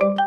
you.